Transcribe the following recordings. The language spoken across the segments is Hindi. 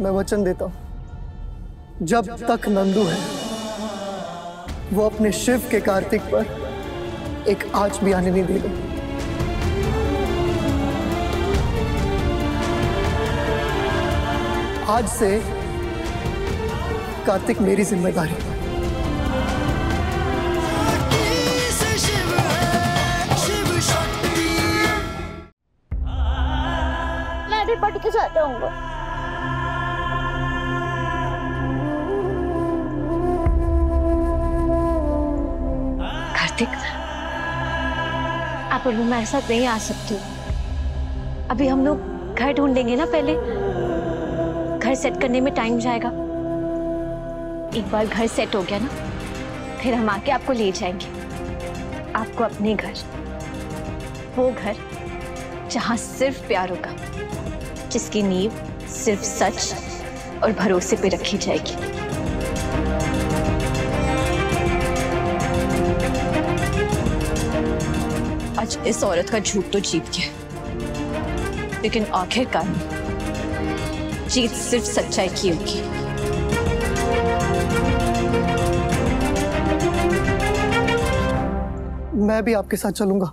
मैं वचन देता हूँ। जब तक नंदू है, वो अपने शिव के कार्तिक पर एक आँच भी आने नहीं देगा। आज से कार्तिक मेरी ज़िम्मेदारी है। मैं भी पढ़ के साथ रहूँगा कार्तिक आप और मैं ऐसा नहीं आ सकते। अभी हम लोग घर ढूंढेंगे ना पहले। घर सेट करने में टाइम जाएगा। एक बार घर सेट हो गया ना, फिर हम आके आपको ले जाएँगे। आपको अपने घर, वो घर, जहाँ सिर्फ़ प्यार होगा, जिसकी नींव सिर्फ़ सच और भरोसे पे रखी जाएगी। आज इस औरत का झूठ तो जीत गया। लेकिन आखिरकार जीत सिर्फ़ सच्चाई की होगी। मैं भी आपके साथ चलूँगा।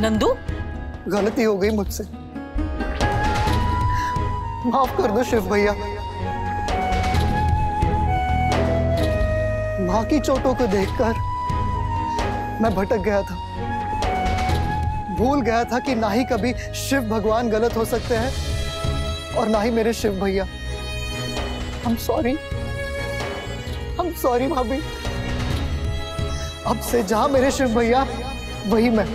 नंदू? गलती हो गई मुझसे। माफ़ कर दो शिव भैया। माँ की चोटों को देखकर मैं भटक गया था। भूल गया था कि ना ही कभी शिव भगवान गलत हो सकते हैं और ना ही मेरे शिव भैया। हम सॉरी हम सॉरी भाभी। अब से जहाँ मेरे शिव भैया वही मैं।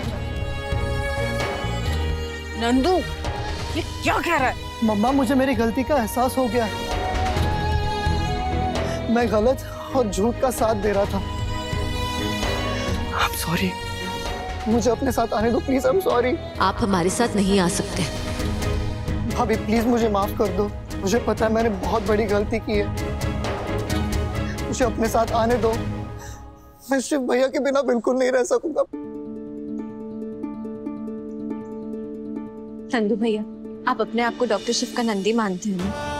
नंदू ये क्या कह रहा है? मम्मा मुझे मेरी गलती का एहसास हो गया है। मैं गलत और झूठ का साथ दे रहा था। I'm सॉरी मुझे अपने साथ आने दो प्लीज़ आई एम सॉरी आप हमारे साथ नहीं आ सकते। भाभी प्लीज़ मुझे माफ़ कर दो। मुझे पता है मैंने बहुत बड़ी गलती की है। मुझे अपने साथ आने दो। मैं शिव भैया के बिना बिल्कुल नहीं रह सकूँगा। नंदू भैया आप अपने आप को डॉक्टर शिव का नंदी मानते हैं ना?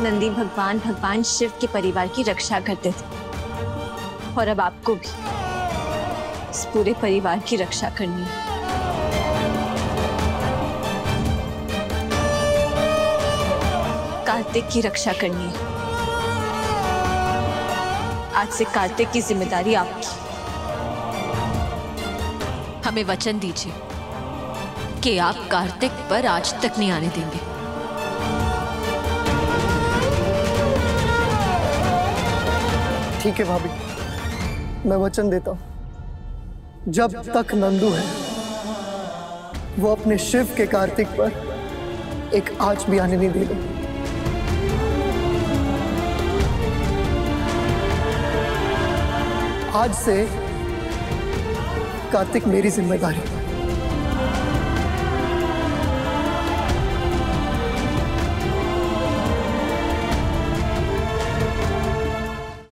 नंदी भगवान भगवान शिव के परिवार की रक्षा करते थे। और अब आपको भी इस पूरे परिवार की रक्षा करनी है। कार्तिक की रक्षा करनी है। आज से कार्तिक की ज़िम्मेदारी आपकी। हमें वचन दीजिए कि आप कार्तिक पर आज तक नहीं आने देंगे। ठीक है भाभी। मैं वचन देता हूँ। जब तक नंदू है, वो अपने शिव के कार्तिक पर एक आँच भी आने नहीं देगा। आज से कार्तिक मेरी ज़िम्मेदारी